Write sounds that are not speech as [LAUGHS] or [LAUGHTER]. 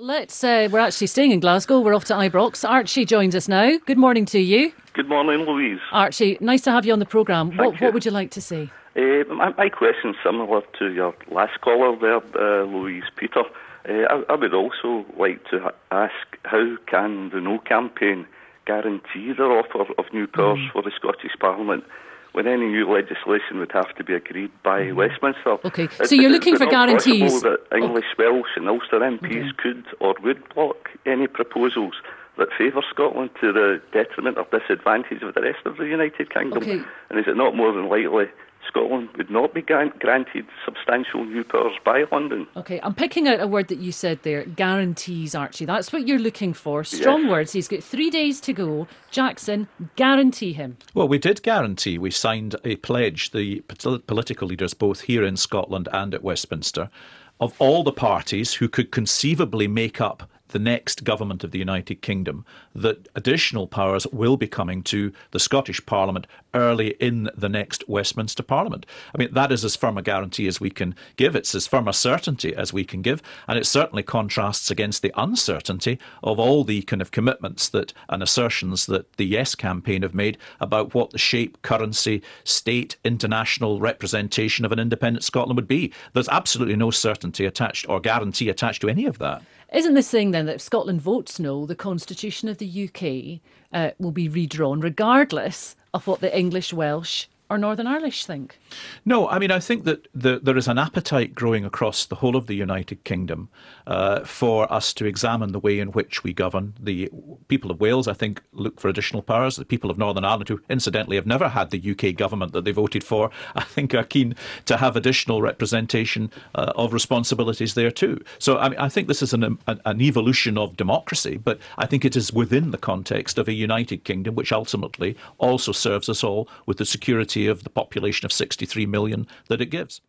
let's. Uh, we're actually staying in Glasgow. We're off to Ibrox. Archie joins us now. Good morning to you. Good morning, Louise. Archie, nice to have you on the programme. What, what would you like to say? Uh, my, my question's similar to your last caller there, uh, Louise Peter. Uh, I, I, would also like to ask how can the No campaign guarantee their offer of new powers mm. for the Scottish Parliament when any new legislation would have to be agreed by mm. Westminster? Okay, so you're looking for guarantees. that English, oh. Welsh, and Ulster MPs okay. could or would block any proposals that favour Scotland to the detriment or disadvantage of the rest of the United Kingdom? Okay. And is it not more than likely Scotland would not be granted substantial new powers by London. Okay, I'm picking out a word that you said there guarantees, Archie. That's what you're looking for. Strong yes. words. He's got three days to go. Jackson, guarantee him. Well, we did guarantee. We signed a pledge, the political leaders, both here in Scotland and at Westminster, of all the parties who could conceivably make up the next government of the United Kingdom that additional powers will be coming to the Scottish Parliament early in the next Westminster Parliament. I mean, that is as firm a guarantee as we can give. It's as firm a certainty as we can give. And it certainly contrasts against the uncertainty of all the kind of commitments that and assertions that the Yes campaign have made about what the shape, currency, state, international representation of an independent Scotland would be. There's absolutely no certainty attached or guarantee attached to any of that. Isn't this saying then that if Scotland votes no, the constitution of the UK uh, will be redrawn, regardless of what the English, Welsh, or Northern Irish think? No, I mean, I think that the, there is an appetite growing across the whole of the United Kingdom uh, for us to examine the way in which we govern. The people of Wales, I think, look for additional powers. The people of Northern Ireland, who incidentally have never had the UK government that they voted for, [LAUGHS] I think are keen to have additional representation uh, of responsibilities there too. So, I mean, I think this is an, an, an evolution of democracy, but I think it is within the context of a United Kingdom, which ultimately also serves us all with the security of the population of 63 million that it gives.